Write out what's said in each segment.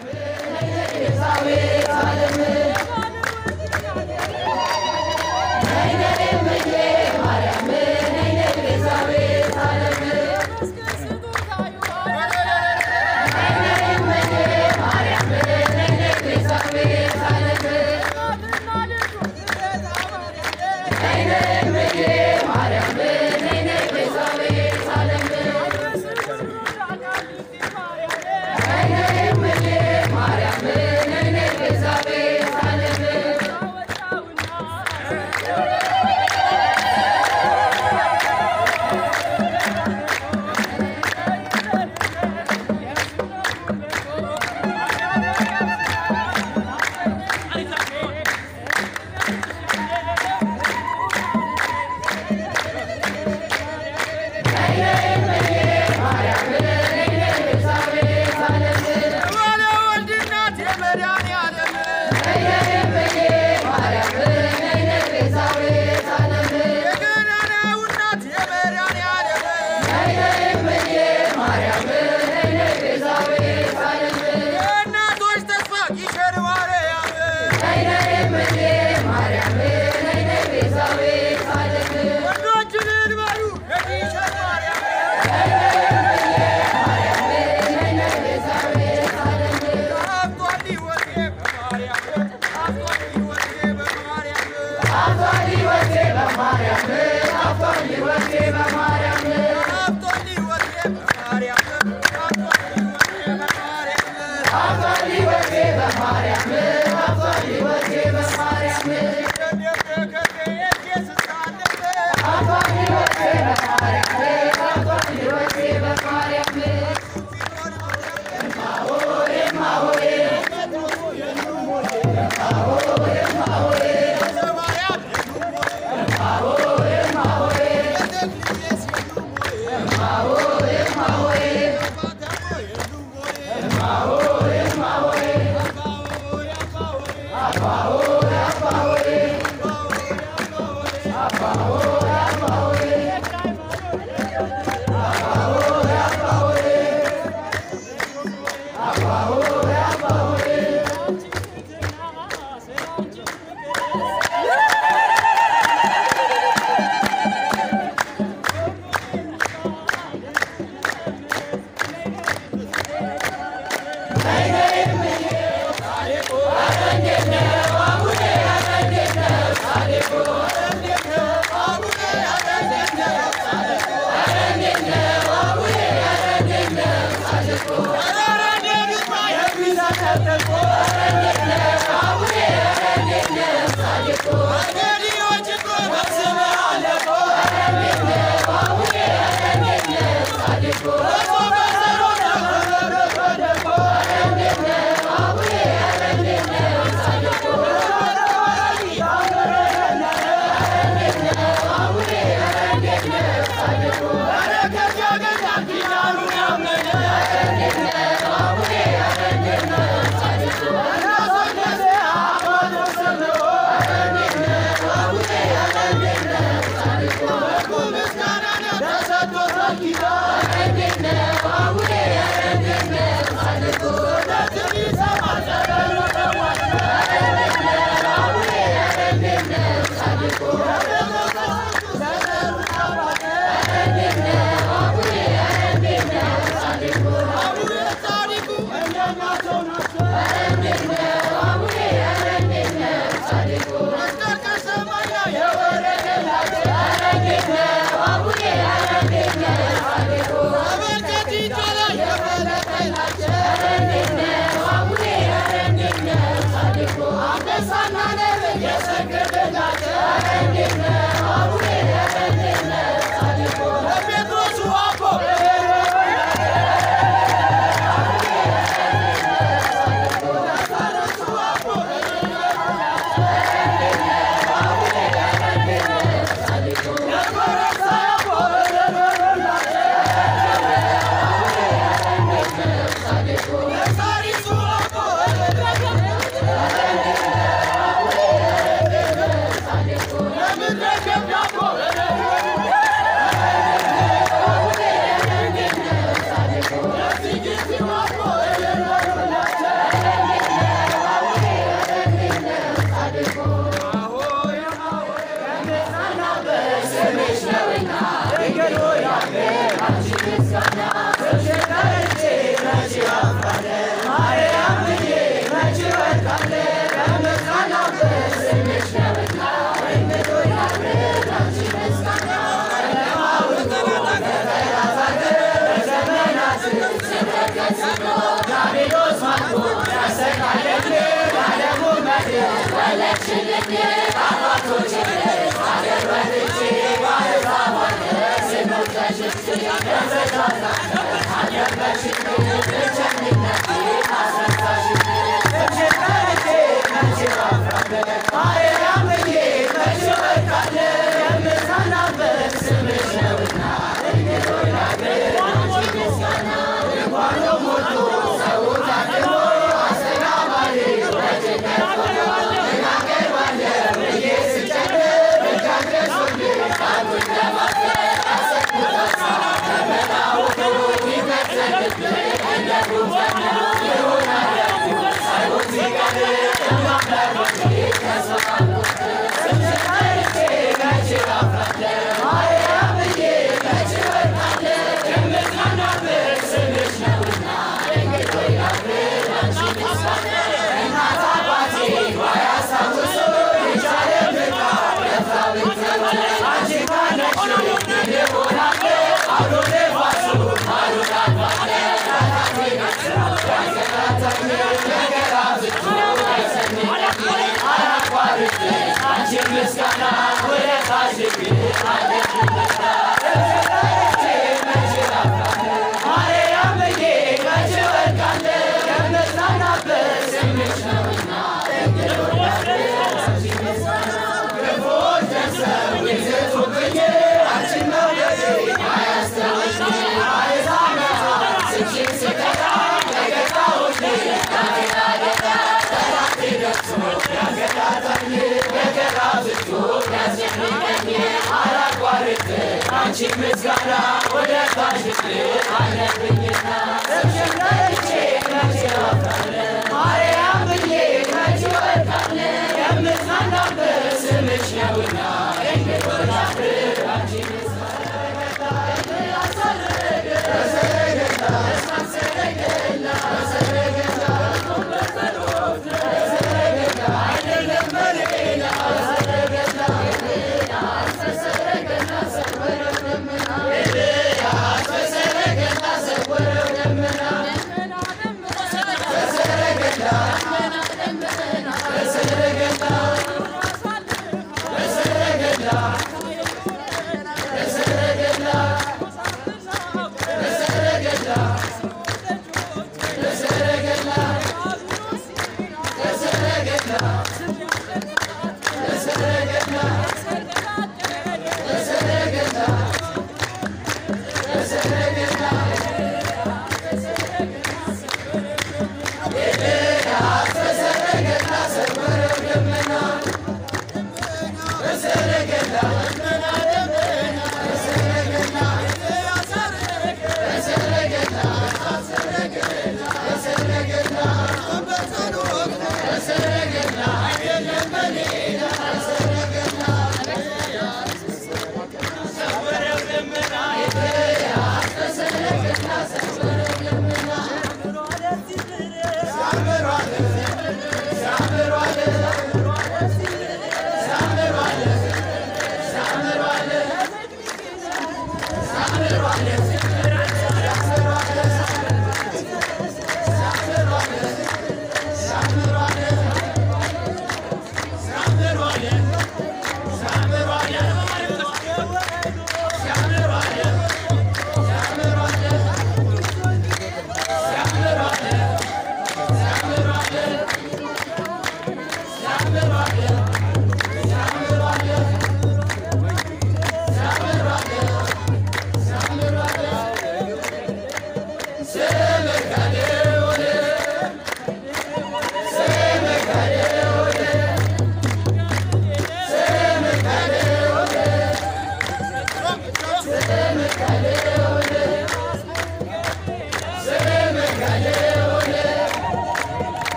Amen. After you were given my Yeah. Yes, I'm not even, yes, I'm good, Cuando አንቺ ምስጋና ወደ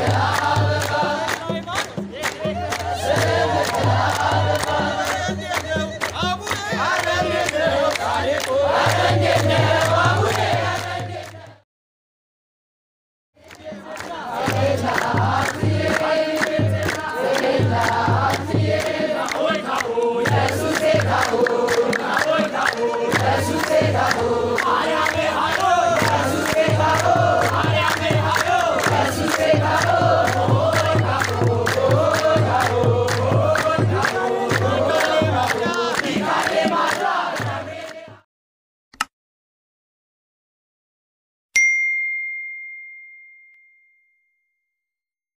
Yeah.